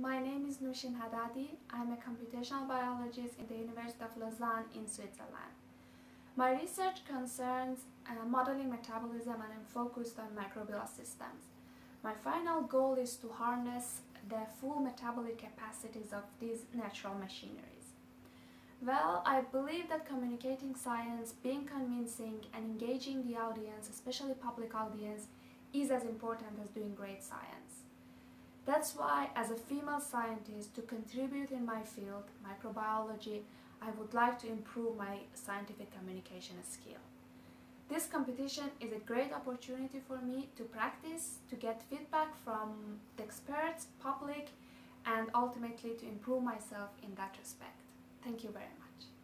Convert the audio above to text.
My name is Noushin Hadadi. I'm a computational biologist in the University of Lausanne in Switzerland. My research concerns uh, modeling metabolism and I'm focused on microbial systems. My final goal is to harness the full metabolic capacities of these natural machineries. Well, I believe that communicating science, being convincing and engaging the audience, especially public audience, is as important as doing great science. That's why, as a female scientist, to contribute in my field, microbiology, I would like to improve my scientific communication skill. This competition is a great opportunity for me to practice, to get feedback from the experts, public, and ultimately to improve myself in that respect. Thank you very much.